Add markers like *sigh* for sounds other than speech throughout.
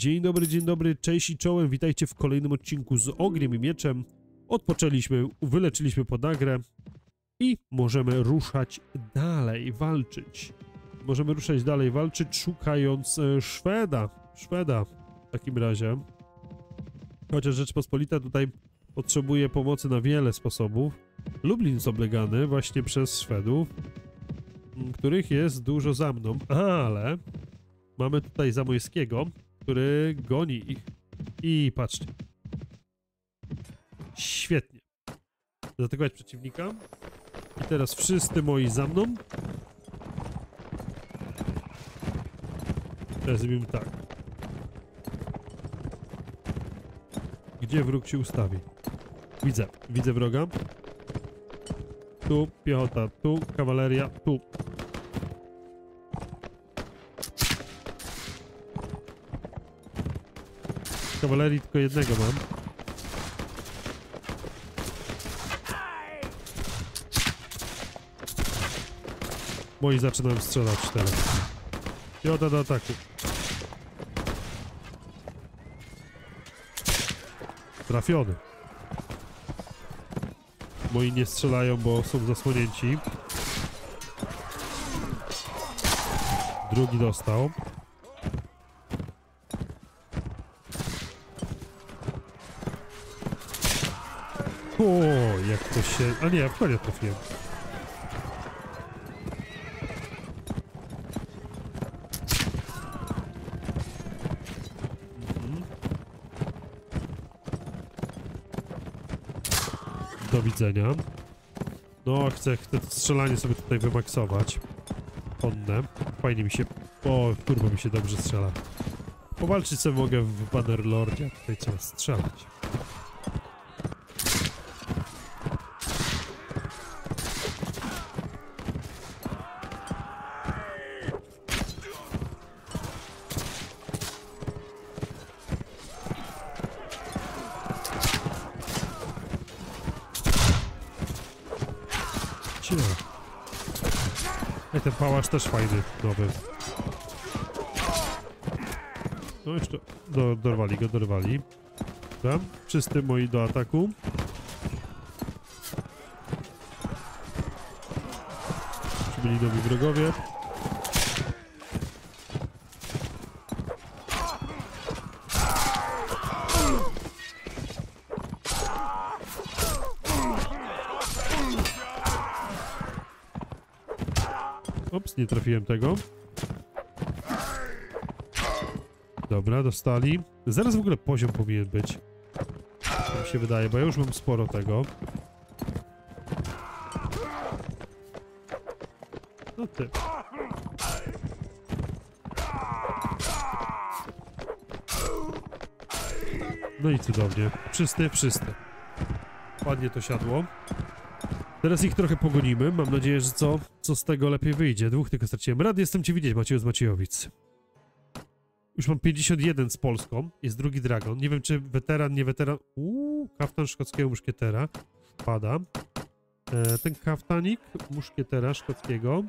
Dzień dobry, dzień dobry, cześć i czołem, witajcie w kolejnym odcinku z Ogniem i Mieczem. Odpoczęliśmy, wyleczyliśmy podagrę i możemy ruszać dalej, walczyć. Możemy ruszać dalej, walczyć szukając e, Szweda. Szweda w takim razie. Chociaż Rzeczpospolita tutaj potrzebuje pomocy na wiele sposobów. Lublin jest oblegany właśnie przez Szwedów, których jest dużo za mną, ale mamy tutaj Zamojskiego, który goni ich. I patrzcie. Świetnie. Zaatakować przeciwnika. I teraz wszyscy moi za mną. Teraz zrobimy tak. Gdzie wróg się ustawi? Widzę. Widzę wroga. Tu piechota, tu kawaleria, tu. Kawalerii tylko jednego mam. Moi zaczynają strzelać teraz. Piota do ataku. Trafiony. Moi nie strzelają, bo są zasłonięci. Drugi dostał. O, jak to się... A nie, w konia trafiłem. Mhm. Do widzenia. No, chcę, chcę strzelanie sobie tutaj wymaksować. Konne. Fajnie mi się... O, kurwa mi się dobrze strzela. Powalczyć sobie mogę w Bannerlordzie, tutaj trzeba strzelać. Ten pałacz też fajny, nowy. No jeszcze, do, dorwali go, dorwali. Dobra, wszyscy moi do ataku. Przybyli nowi wrogowie. Nie trafiłem tego. Dobra, dostali. Zaraz w ogóle poziom powinien być. Tak mi się wydaje, bo ja już mam sporo tego. No ty. No i cudownie. Wszyscy, wszyscy. Ładnie to siadło. Teraz ich trochę pogonimy. Mam nadzieję, że co, co z tego lepiej wyjdzie. Dwóch tylko straciłem. Rad jestem cię widzieć, Macieju z Maciejowic. Już mam 51 z Polską. Jest drugi dragon. Nie wiem, czy weteran, nie weteran. Uuu, kaftan szkockiego muszkietera. Pada. E, ten kaftanik muszkietera szkockiego.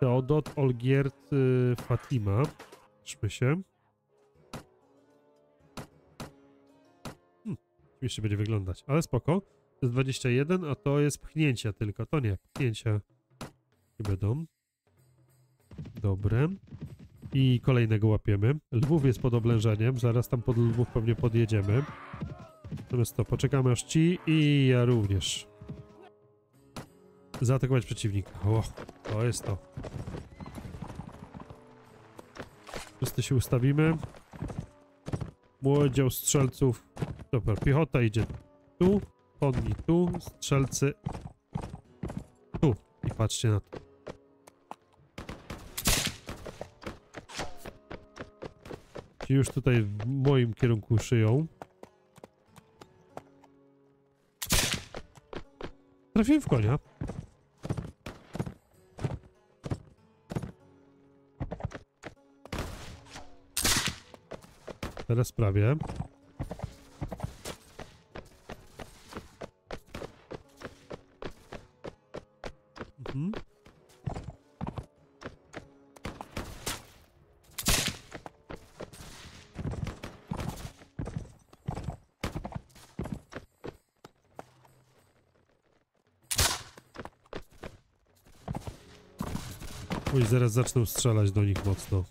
Teodot Olgierd y, Fatima. Trzmy się. Hmm, śmiesznie będzie wyglądać, ale spoko. To jest 21, a to jest pchnięcia tylko. To nie, pchnięcia będą. Dobre. I kolejnego łapiemy. Lwów jest pod oblężeniem. Zaraz tam pod lwów pewnie podjedziemy. Natomiast to, poczekamy aż ci i ja również. Zaatakować przeciwnika. O, to jest to. Wszyscy się ustawimy. Młodział strzelców. Dobra, piechota idzie tu. Konni tu, strzelcy tu. I patrzcie na to. Już tutaj w moim kierunku szyją. Trafiłem w konia. Teraz prawie. Oj, zaraz zaczną strzelać do nich mocno.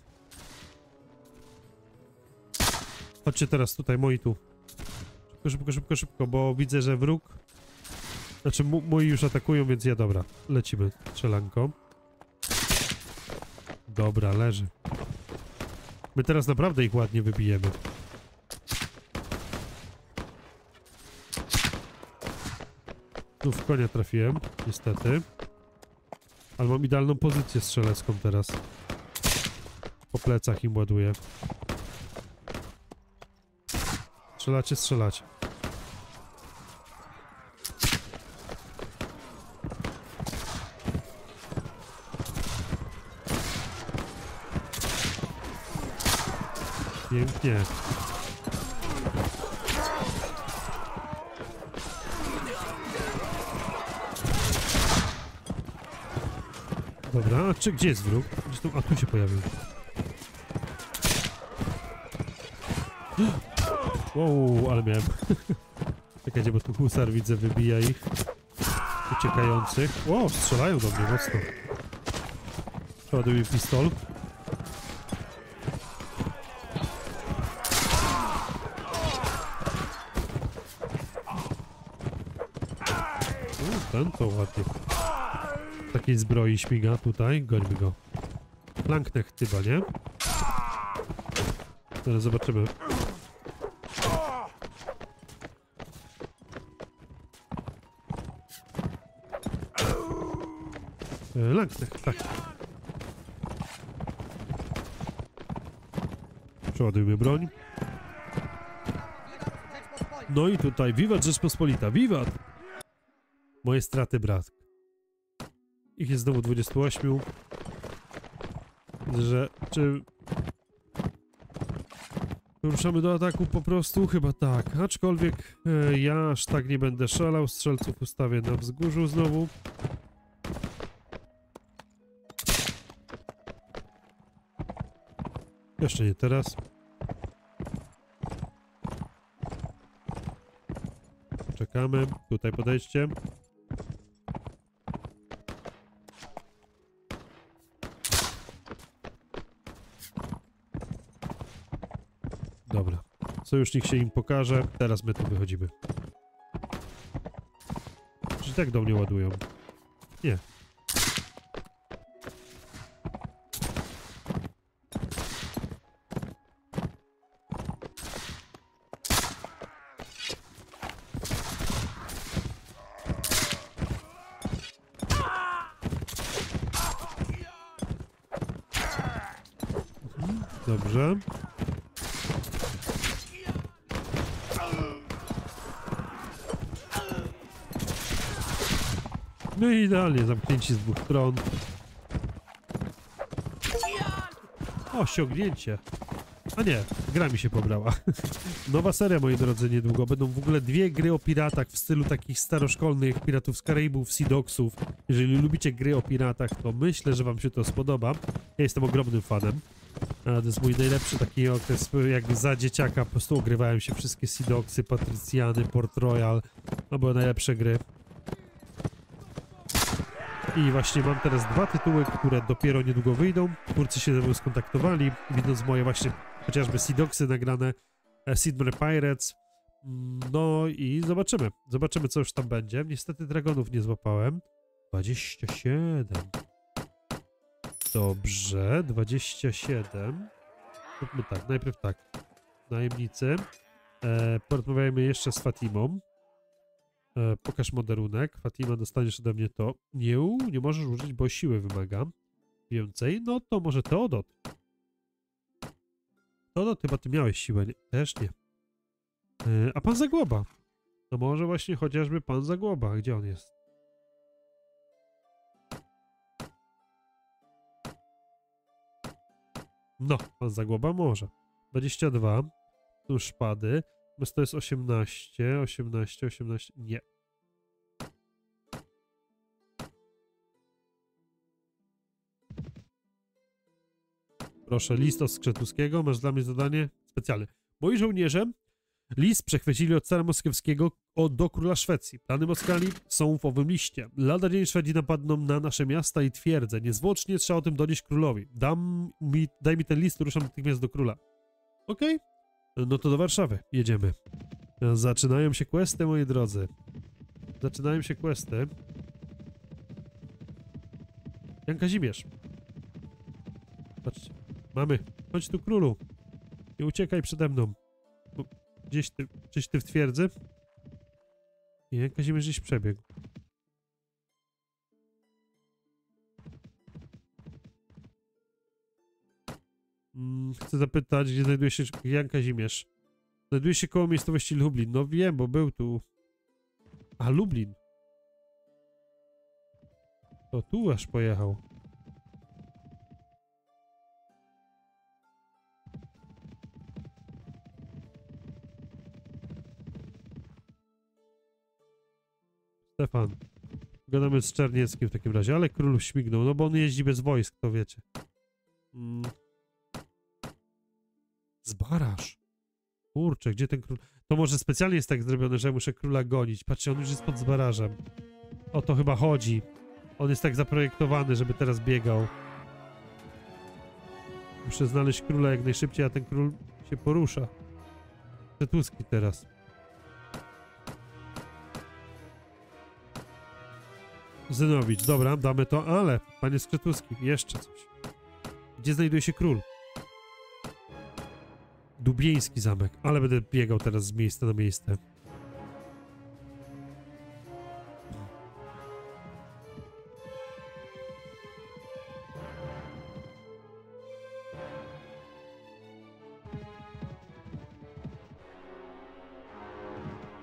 Chodźcie teraz tutaj, moi tu. Szybko, szybko, szybko, szybko, bo widzę, że wróg... Znaczy, moi już atakują, więc ja, dobra. Lecimy, strzelanko. Dobra, leży. My teraz naprawdę ich ładnie wybijemy. Tu w konia trafiłem, niestety. Ale mam idealną pozycję strzelecką teraz. Po plecach im ładuję. Strzelacie, strzelacie. Pięknie. Dobra, czy gdzie jest wróg? Tu, a tu się pojawił. *gasps* Wow, ale miałem. *laughs* Czekajcie, bo tu husar widzę, wybija ich. Uciekających. Wow, strzelają do mnie mocno. Przeładuję pistol. U, ten to ładnie. W takiej zbroi śmiga tutaj, gońmy go. Planknech chyba, nie? Zaraz zobaczymy. E, Lanknech, tak. Przeładujmy broń. No i tutaj, wiwat Rzeczpospolita, wiwat! Moje straty, brat. Ich jest znowu 28. Widzę, że czy... Ruszamy do ataku po prostu? Chyba tak. Aczkolwiek e, ja aż tak nie będę szalał. Strzelców ustawię na wzgórzu znowu. Jeszcze nie teraz. Czekamy. Tutaj podejdźcie. Dobra. Sojusznik się im pokaże. Teraz my tu wychodzimy. Czy tak do mnie ładują? Nie. Dobrze. No idealnie, zamknięci z dwóch stron. O, ściągnięcie. A nie, gra mi się pobrała. *laughs* Nowa seria, moi drodzy, niedługo. Będą w ogóle dwie gry o piratach w stylu takich staroszkolnych Piratów z Karaibów, Sea Dogsów. Jeżeli lubicie gry o piratach, to myślę, że wam się to spodoba. Ja jestem ogromnym fanem. To jest mój najlepszy taki okres, jakby za dzieciaka po prostu ogrywałem się wszystkie Sea Dogsy, Patrycjany, Port Royal. To były najlepsze gry. I właśnie mam teraz dwa tytuły, które dopiero niedługo wyjdą. Twórcy się ze mną skontaktowali, widząc moje właśnie chociażby Sea Dogsy nagrane, e, Sidmar Pirates. Mm, No i zobaczymy. Zobaczymy, co już tam będzie. Niestety Dragonów nie złapałem. 27. Dobrze, 27. Zróbmy tak, najpierw tak. Najemnicy. E, porozmawiajmy jeszcze z Fatimą. E, pokaż moderunek. Fatima, dostaniesz ode mnie to. Nie, nie możesz użyć, bo siły wymaga. Więcej? No to może Teodot. Teodot, chyba ty miałeś siłę. Nie, też nie. E, a pan Zagłoba? No może właśnie chociażby pan Zagłoba. Gdzie on jest? No, pan Zagłoba może. 22. Tu szpady. Bez to jest 18, 18, 18. Nie. Proszę, list od Skrzetuskiego. Masz dla mnie zadanie specjalne. Moi żołnierze List przechwycili od cara moskiewskiego do króla Szwecji. Plany Moskali są w owym liście. Lada dzień Szwedzi napadną na nasze miasta i twierdzę. Niezwłocznie trzeba o tym donieść królowi. Dam mi, daj mi ten list, ruszam natychmiast do króla. Okej. No to do Warszawy. Jedziemy. Zaczynają się questy, moi drodzy. Zaczynają się questy. Jan Kazimierz. Patrzcie. Mamy. Chodź tu, królu. Nie uciekaj przede mną. Gdzieś ty, gdzieś ty w twierdzy? Nie, Kazimierz gdzieś przebiegł. Chcę zapytać, gdzie znajduje się Jan Kazimierz. Znajduje się koło miejscowości Lublin. No wiem, bo był tu. A, Lublin. To tu aż pojechał. Stefan. Gadamy z Czernieckim w takim razie, ale król śmignął, no bo on jeździ bez wojsk, to wiecie. Mm. Zbaraż. Kurczę, gdzie ten król... To może specjalnie jest tak zrobione, że muszę króla gonić. Patrzcie, on już jest pod zbarażem. O to chyba chodzi. On jest tak zaprojektowany, żeby teraz biegał. Muszę znaleźć króla jak najszybciej, a ten król się porusza. Przetuski teraz. Zenowicz, dobra, damy to, ale, panie Skrzetuski, jeszcze coś. Gdzie znajduje się król? Dubieński zamek, ale będę biegał teraz z miejsca na miejsce.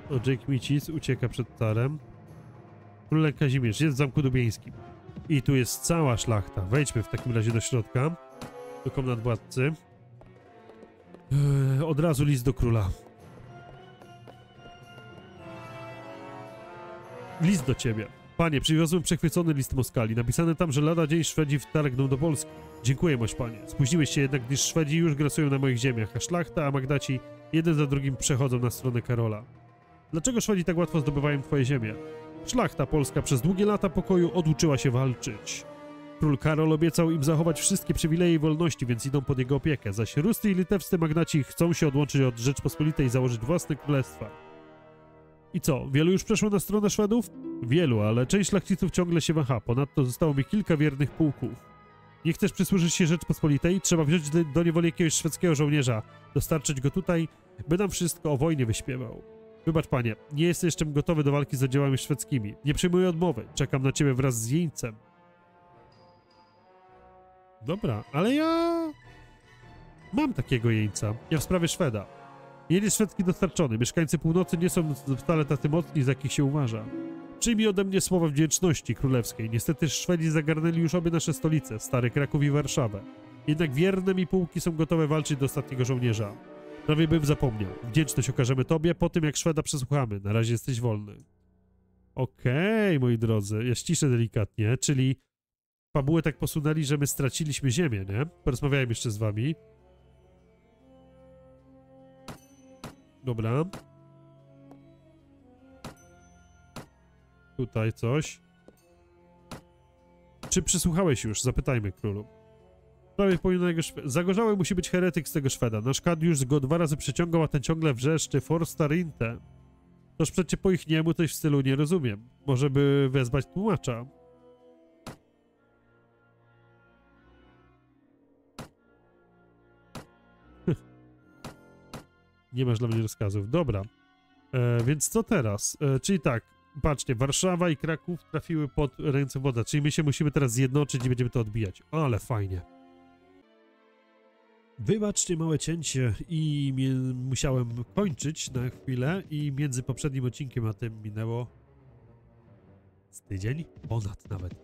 O, Jake Micis ucieka przed tarem. Król Kazimierz jest w Zamku Dubieńskim. I tu jest cała szlachta. Wejdźmy w takim razie do środka. Do komnat władcy. Eee, od razu list do króla. List do ciebie. Panie, przywiozłem przechwycony list Moskali. Napisane tam, że lada dzień Szwedzi wtargną do Polski. Dziękuję, moś panie. Spóźniłeś się jednak, gdyż Szwedzi już grasują na moich ziemiach, a szlachta, a Magdaci jeden za drugim przechodzą na stronę Karola. Dlaczego Szwedzi tak łatwo zdobywają twoje ziemię? Szlachta polska przez długie lata pokoju oduczyła się walczyć. Król Karol obiecał im zachować wszystkie przywileje i wolności, więc idą pod jego opiekę, zaś Rusty i litewscy magnaci chcą się odłączyć od Rzeczpospolitej i założyć własne królestwa. I co, wielu już przeszło na stronę Szwedów? Wielu, ale część szlachciców ciągle się waha, ponadto zostało mi kilka wiernych pułków. Nie chcesz przysłużyć się Rzeczpospolitej? Trzeba wziąć do, do niewoli jakiegoś szwedzkiego żołnierza, dostarczyć go tutaj, by nam wszystko o wojnie wyśpiewał. Wybacz panie, nie jestem jeszcze gotowy do walki z oddziałami szwedzkimi. Nie przyjmuję odmowy. Czekam na ciebie wraz z jeńcem. Dobra, ale ja... Mam takiego jeńca. Ja w sprawie Szweda. Jedzie szwedzki dostarczony. Mieszkańcy północy nie są wcale tacy mocni, z jakich się uważa. Przyjmij ode mnie słowa wdzięczności królewskiej. Niestety Szwedzi zagarnęli już obie nasze stolice, Stary Kraków i Warszawę. Jednak wierne mi pułki są gotowe walczyć do ostatniego żołnierza. Prawie bym zapomniał. Wdzięczność okażemy tobie po tym, jak Szweda przesłuchamy. Na razie jesteś wolny. Okej, okay, moi drodzy. Ja ściszę delikatnie, czyli fabułę tak posunęli, że my straciliśmy ziemię, nie? Porozmawiałem jeszcze z wami. Dobra. Tutaj coś. Czy przysłuchałeś już? Zapytajmy królu sprawie pojedynczego Szweda. Zagorzały musi być heretyk z tego Szweda. Nasz kad już go dwa razy przeciągał, a ten ciągle wrzeszczy Forstarinte. Toż przecie po ich niemu coś w stylu nie rozumiem. Może by wezwać tłumacza. Nie masz dla mnie rozkazów. Dobra. E, więc co teraz? E, czyli tak, patrzcie, Warszawa i Kraków trafiły pod ręce woda, czyli my się musimy teraz zjednoczyć i będziemy to odbijać. Ale fajnie. Wybaczcie małe cięcie i musiałem kończyć na chwilę i między poprzednim odcinkiem a tym minęło z tydzień? Ponad nawet.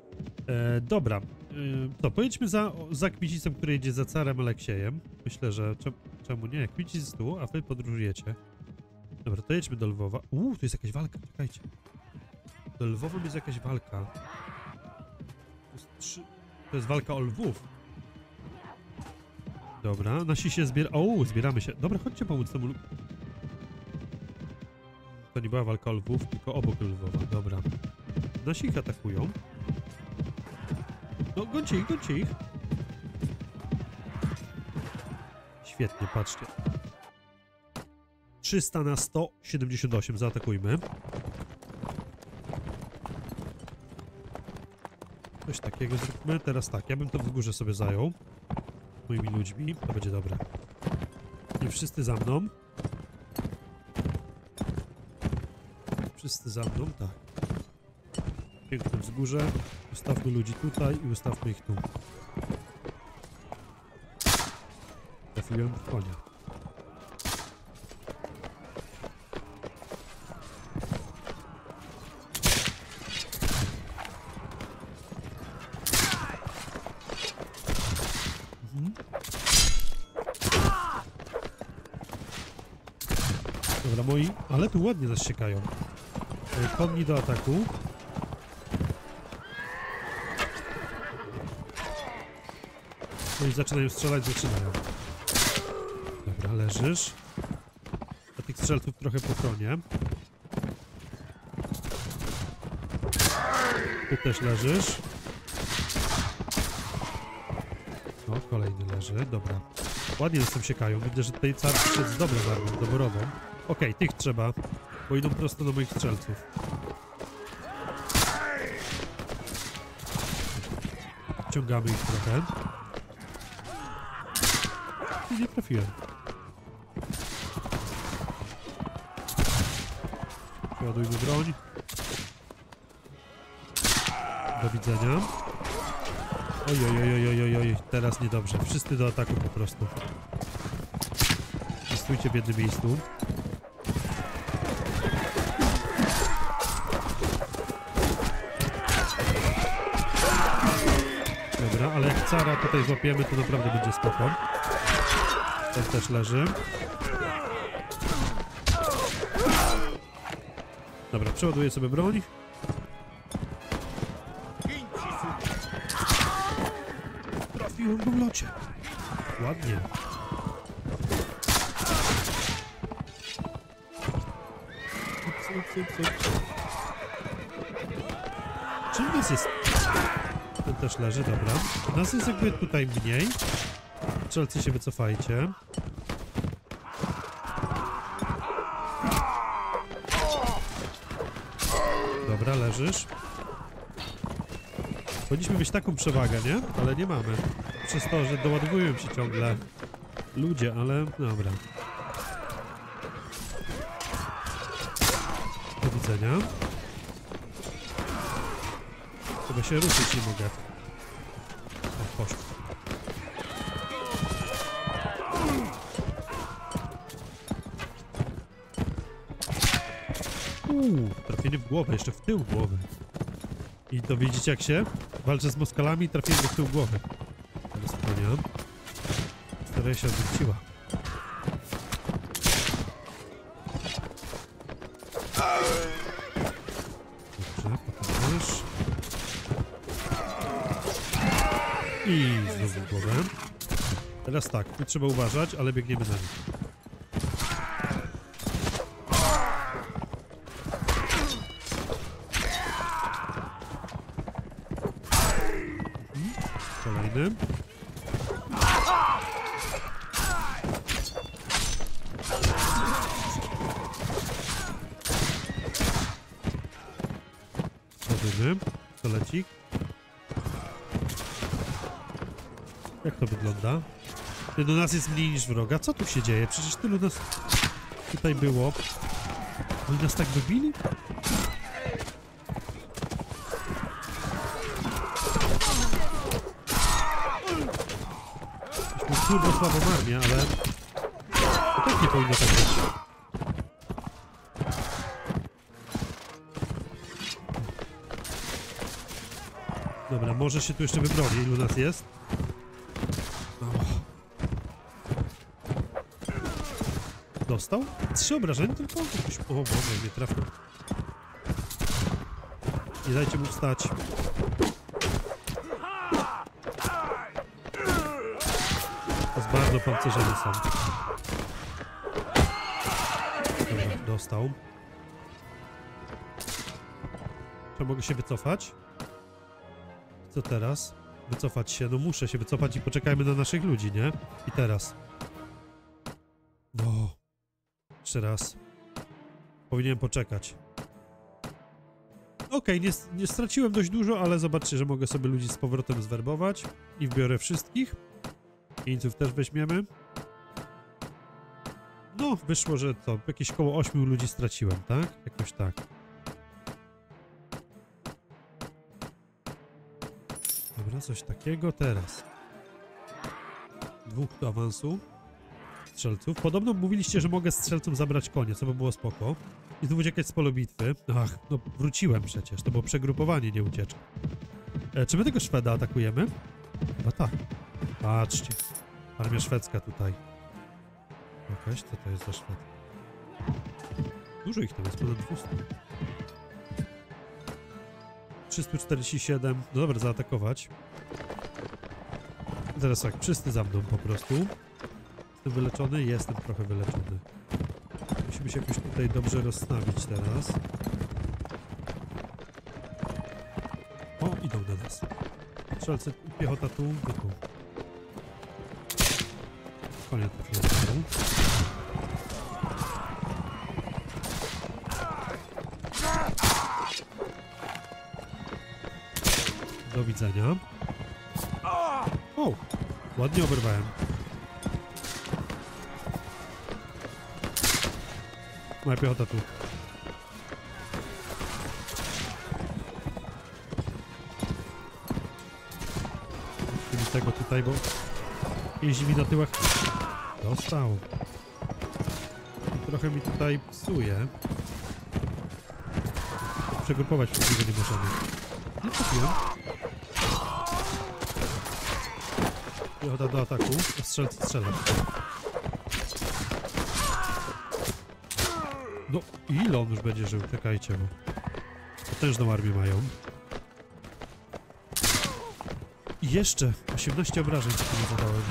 E, dobra, e, to pojedźmy za, za Kmicicem, który jedzie za carem Aleksiejem. Myślę, że czemu, nie? Kmicic jest tu, a wy podróżujecie. Dobra, to jedźmy do Lwowa. Uuu, tu jest jakaś walka, czekajcie. Do Lwowa jest jakaś walka. To jest, trzy... to jest walka o Lwów. Dobra, nasi się zbiera... O, zbieramy się. Dobra, chodźcie pomóc temu... To nie była walka o lwów, tylko obok lwowa. Dobra. Nasi ich atakują. No, gońcie ich, gońcie ich. Świetnie, patrzcie. 300 na 178, zaatakujmy. Coś takiego zróbmy. Teraz tak, ja bym to w górze sobie zajął. Moimi ludźmi, to będzie dobre. Nie wszyscy za mną. Wszyscy za mną, tak. Piękne wzgórze. Ustawmy ludzi tutaj i ustawmy ich tu. Trafiłem w konia. Mhm. Dobra, moi, ale tu ładnie nas siekają. E, Konni do ataku. No i zaczynają strzelać, zaczynają. Dobra, leżysz. A tych strzelców trochę pochronię. Tu też leżysz. O, kolejny leży, dobra. Ładnie tam siekają. Widzę, że tutaj cały jest dobrą armią, doborową. Okej, tych trzeba, bo idą prosto do moich strzelców. Ciągamy ich trochę. Nie trafiłem. Przeładujmy broń. Do widzenia. Oj, oj, oj, oj, oj, oj, teraz niedobrze. Wszyscy do ataku po prostu. I Stójcie w jednym miejscu. Dobra, ale jak cara tutaj złapiemy, to naprawdę będzie spoko. Ten też leży. Dobra, przeładuję sobie broń. Trafiłem go w locie. Ładnie. Czym nas jest? Ten też leży, dobra. Nas jest jakby tutaj mniej. Strzelcy się wycofajcie. Dobra, leżysz. Powinniśmy mieć taką przewagę, nie? Ale nie mamy. Przez to, że doładowują się ciągle ludzie, ale dobra. Do widzenia. Chyba się ruszyć nie mogę. Głowę, jeszcze w tył głowy. I to widzicie jak się walczę z Moskalami i trafiłem w tył głowy. Teraz konia. Stara się odwróciła. Dobrze, pokażesz. I znowu głowę. Teraz tak, tu trzeba uważać, ale biegniemy na nich. Ty, do nas jest mniej niż wroga. Co tu się dzieje? Przecież tylu nas tutaj było. Oni nas tak? Jesteśmy turbo słabą armię, ale... To tak nie powinno tak być. Dobra, może się tu jeszcze wybroni, ilu nas jest. Dostał? Trzy obrażenia tylko? Jakoś... O Boże, nie trafił. Nie dajcie mu wstać. To jest bardzo pancerzeni są. Dobra, dostał. Czy mogę się wycofać? Co teraz? Wycofać się, no muszę się wycofać i poczekajmy na naszych ludzi, nie? I teraz. Jeszcze raz. Powinienem poczekać. Okej, nie, nie straciłem dość dużo, ale zobaczcie, że mogę sobie ludzi z powrotem zwerbować i wbiorę wszystkich. Jeńców też weźmiemy. No, wyszło, że to jakieś koło 8 ludzi straciłem, tak? Jakoś tak. Dobra, coś takiego teraz. Dwóch do awansu. Strzelców. Podobno mówiliście, że mogę strzelcom zabrać konie, co by było spoko. I znów uciekać z polu bitwy. Ach, no wróciłem przecież. To było przegrupowanie, nie ucieczka. E, czy my tego Szweda atakujemy? Chyba tak. Patrzcie. Armia szwedzka tutaj. Jakaś? Co to jest za Szwed? Dużo ich tam jest, ponad 200. 347. No dobra, zaatakować. Teraz tak, wszyscy za mną po prostu. Wyleczony? Jestem trochę wyleczony. Musimy się jakoś tutaj dobrze rozstawić teraz. O, idą do nas. Strzelcy, piechota tu, wy tu. Koniec trafiłem. Do widzenia. O! Ładnie oberwałem. Moja piechota tu. Czyli tego tutaj, bo jeździ mi na tyłach. Dostał. Trochę mi tutaj psuje. Przegrupować wszystkiego nie możemy. Nie trafiłem. Piechota do ataku. Strzelcy strzela. No, ile on już będzie żył? Czekajcie, bo... Potężną armię mają. I jeszcze 18 obrażeń nie zadałem.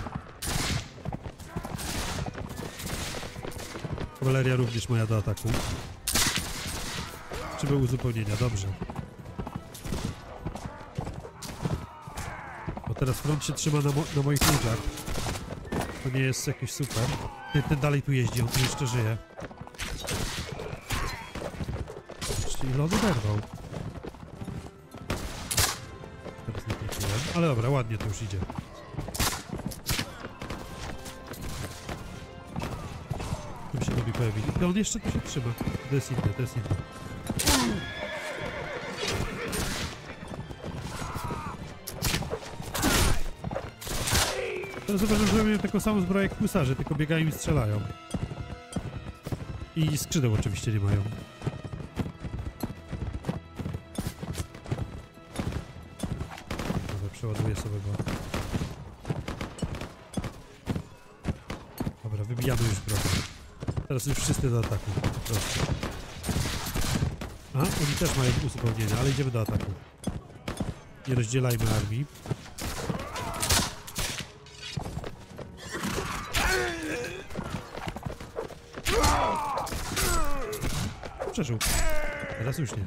Kawaleria również moja do ataku. Czy były uzupełnienia? Dobrze. Bo teraz front się trzyma na, mo na moich ludziach. To nie jest jakieś super. Ten, ten dalej tu jeździ, on tu jeszcze żyje. Zobaczcie, ile on oderwał. Teraz nie trafiłem. Ale dobra, ładnie to już idzie. Tu się robi pojawili. I on jeszcze tu się trzyma. To jest inne, to jest inne. Teraz zauważyłem, że mają taką samą zbroję jak husarze, tylko biegają i strzelają. I skrzydeł oczywiście nie mają. Teraz już wszyscy do ataku. Proszę. A, oni też mają uzupełnienia, ale idziemy do ataku. Nie rozdzielajmy armii. Przeżył. Teraz już nie.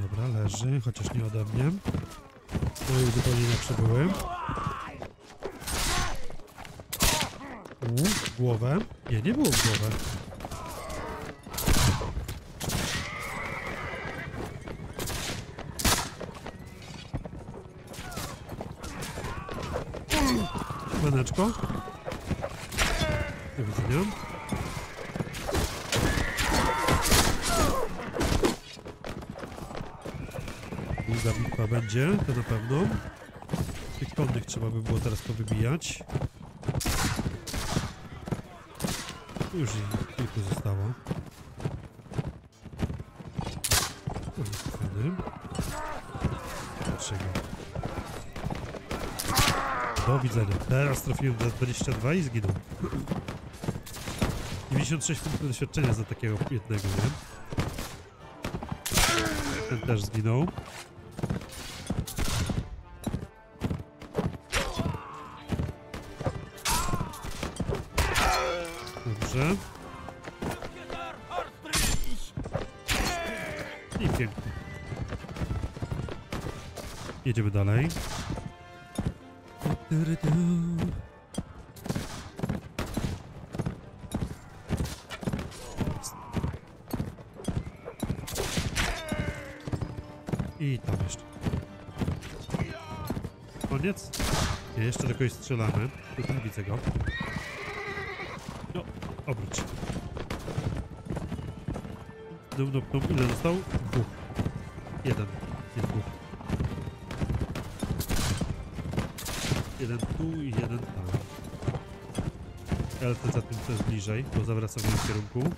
Dobra, leży, chociaż nie ode mnie. Moje uzupełnienia przybyły. U, głowę. Nie, nie było głowę. Maneczko. Do widzenia. Długa bitwa będzie, to na pewno. Tych konnych trzeba by było teraz powybijać. Już ich kilku zostało. Fajny. Dlaczego? Do widzenia. Teraz trafiłem na 22 i zginął. 96 punktów doświadczenia za takiego jednego, nie? Ten też zginął. I tam jeszcze. Koniec? Nie, jeszcze do kogoś strzelamy. Tutaj widzę go. No, obróć. Dum, dum, dum. Ile został? Dwóch. Jeden. Nie dwóch. Jeden tu i jeden tam. Elfy za tym też bliżej, bo zawracam w innym kierunku.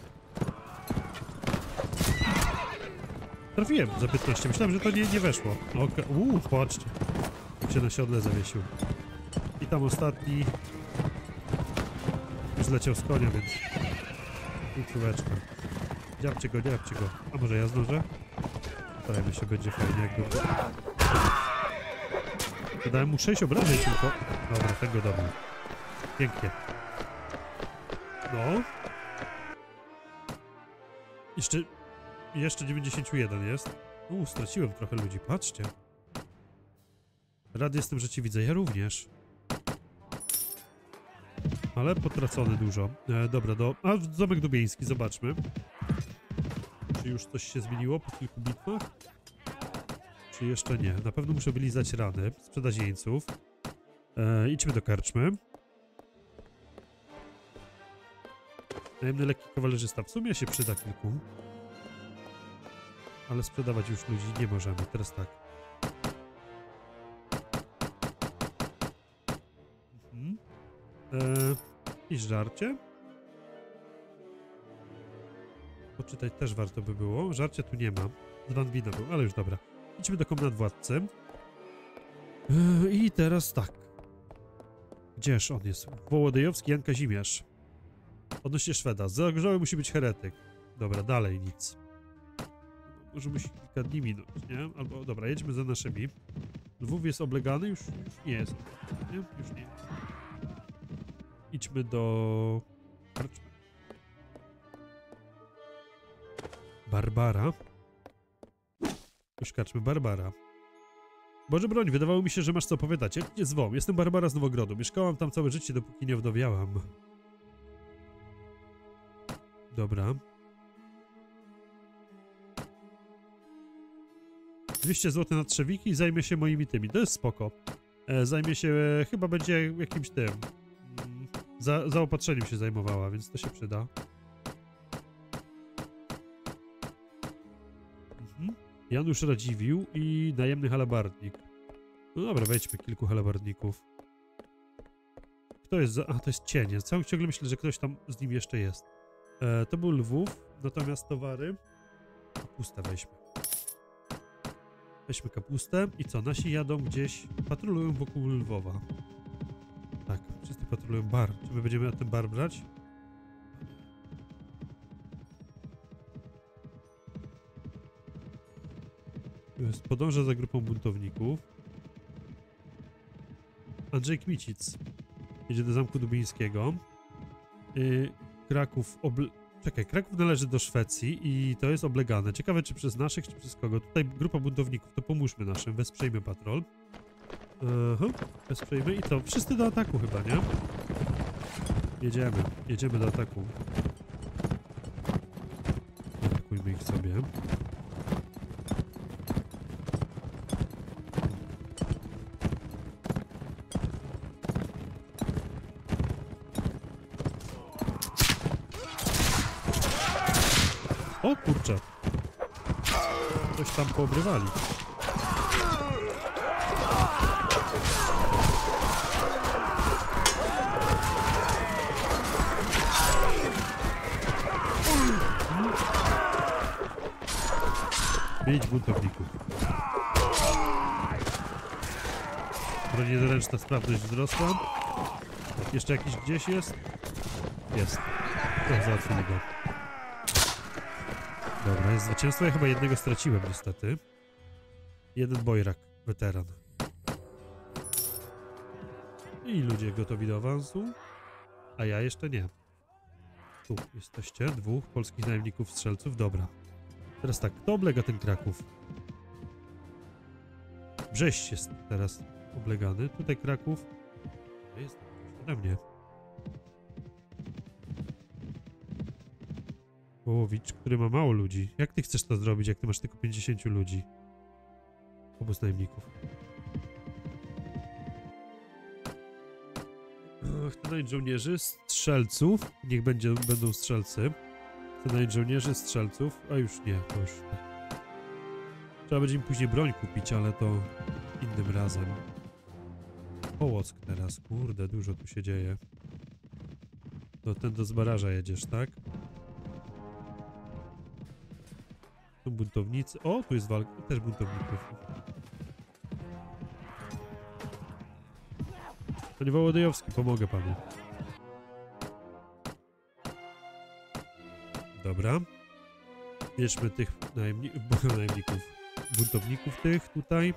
Trafiłem za 15. Myślałem, że to nie, nie weszło. Okej. Uuu, patrzcie. Się na siodle zawiesił. I tam ostatni. Już leciał z konia, więc... I czuweczka. Dziabcie go, dziabcie go. A może ja zdążę? Starajmy się, będzie fajnie jakby... Dodałem mu 6 obrażeń tylko. Dobra, tego dobił. Pięknie. No. Jeszcze... Jeszcze 91 jest. Uuu, straciłem trochę ludzi, patrzcie. Rad jestem, że ci widzę, ja również. Ale potracony dużo. E, dobra, do... A, Zamek Dubieński, zobaczmy. Czy już coś się zmieniło po kilku bitwach? Czy jeszcze nie? Na pewno muszę wylizać rany, sprzedać jeńców. E, idźmy do karczmy. Najemny lekki kawalerzysta. W sumie się przyda kilku. Ale sprzedawać już ludzi nie możemy. Teraz tak. Mhm. E, I żarcie. Poczytać też warto by było. Żarcia tu nie ma. Z Van Wina był, ale już dobra. Idźmy do komnat władcy. E, I teraz tak. Gdzież on jest? Wołodyjowski Jan Kazimierz. Odnośnie Szweda. Zagrzały musi być heretyk. Dobra, dalej nic. Może musi kilka dni minąć, nie? Albo, dobra, jedźmy za naszymi. Lwów jest oblegany? Już, już nie jest. Nie? Już nie jest. Idźmy do... Barbara. Już karczmy Barbara. Boże broń, wydawało mi się, że masz co opowiadać. Jak nie zwą? Jestem Barbara z Nowogrodu. Mieszkałam tam całe życie, dopóki nie wdowiałam. Dobra. 200 zł na trzewiki i zajmie się moimi tymi. To jest spoko. E, zajmie się, e, chyba będzie jakimś tym. Mm, za, zaopatrzeniem się zajmowała, więc to się przyda. Janusz Radziwił i najemny halabardnik. No dobra, wejdźmy kilku halabardników. Kto jest za... A, to jest cienie. Cały ciągle myślę, że ktoś tam z nim jeszcze jest. E, to był Lwów, natomiast towary... Kapustę weźmy. Weźmy kapustę i co? Nasi jadą gdzieś, patrolują wokół Lwowa. Tak, wszyscy patrolują bar. Czy my będziemy na ten bar brać? Podąża za grupą buntowników. Andrzej Kmicic jedzie do Zamku Dubińskiego. Yy, Kraków obl... Czekaj, Kraków należy do Szwecji i to jest oblegane. Ciekawe, czy przez naszych, czy przez kogo. Tutaj grupa buntowników, to pomóżmy naszym, wesprzyjmy patrol. Aha, wesprzyjmy i to, wszyscy do ataku chyba, nie? Jedziemy, jedziemy do ataku. Atakujmy ich sobie. Poobrywali. Pięć buntowników. Broń jednoręczna sprawność wzrosła. Jeszcze jakiś gdzieś jest? Jest. O, załatwili go. Dobra, jest zwycięstwo. Ja chyba jednego straciłem niestety. Jeden bojrak, weteran. I ludzie gotowi do awansu. A ja jeszcze nie. Tu jesteście, dwóch polskich najemników strzelców, dobra. Teraz tak, kto oblega ten Kraków? Brześć jest teraz oblegany. Tutaj Kraków. To jest ode mnie. Wołowicz, który ma mało ludzi. Jak ty chcesz to zrobić, jak ty masz tylko 50 ludzi? Obóz najemników. Chcę nająć żołnierzy, strzelców. Niech będzie, będą strzelcy. Chcę nająć żołnierzy, strzelców. A już nie, to już. Trzeba będzie im później broń kupić, ale to innym razem. Połock teraz, kurde, dużo tu się dzieje. To ten do zbaraża jedziesz, tak? Buntownicy. O, tu jest walka. Też buntowników. Panie Wołodyjowski, pomogę panu. Dobra. Bierzmy tych najemni *laughs* najemników. Buntowników tych tutaj.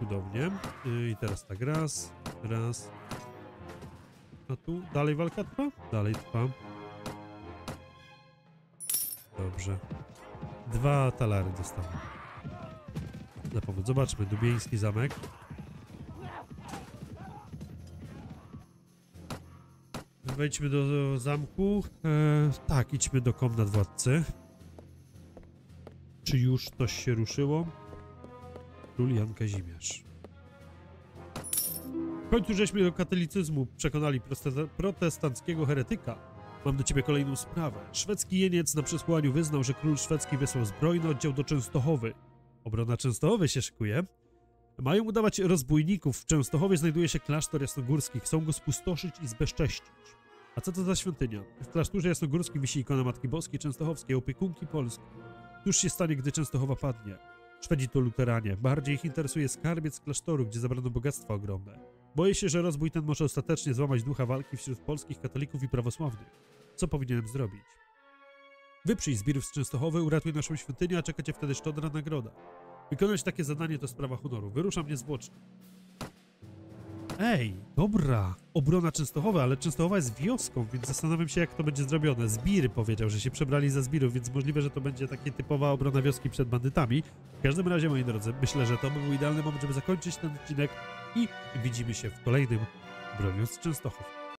Cudownie. Yy, I teraz tak, raz, raz. A tu dalej walka trwa? Dalej trwa. Dobrze. Dwa talary dostaną. Na pomoc. Zobaczmy, Dubieński zamek. Wejdźmy do, do zamku. E, tak, idźmy do komnat władcy. Czy już coś się ruszyło? Król Jan Kazimierz. W końcu żeśmy do katolicyzmu przekonali protestanckiego heretyka. Mam do ciebie kolejną sprawę. Szwedzki jeniec na przesłaniu wyznał, że król szwedzki wysłał zbrojny oddział do Częstochowy. Obrona Częstochowy się szykuje. Mają udawać rozbójników. W Częstochowie znajduje się klasztor jasnogórski. Chcą go spustoszyć i zbezcześcić. A co to za świątynia? W klasztorze jasnogórskim wisi ikona Matki Boskiej Częstochowskiej, opiekunki Polski. Cóż się stanie, gdy Częstochowa padnie? Szwedzi to luteranie. Bardziej ich interesuje skarbiec klasztoru, gdzie zabrano bogactwa ogromne. Boję się, że rozbój ten może ostatecznie złamać ducha walki wśród polskich katolików i prawosławnych. Co powinienem zrobić? Wyprzyj zbirów z Częstochowy, uratuj naszą świątynię, a czeka cię wtedy szczodra nagroda. Wykonać takie zadanie to sprawa honoru. Wyruszam niezwłocznie. Ej, dobra. Obrona Częstochowy, ale Częstochowa jest wioską, więc zastanawiam się, jak to będzie zrobione. Zbiry powiedział, że się przebrali za zbirów, więc możliwe, że to będzie takie typowa obrona wioski przed bandytami. W każdym razie, moi drodzy, myślę, że to by był idealny moment, żeby zakończyć ten odcinek i widzimy się w kolejnym Broniąc Częstochow.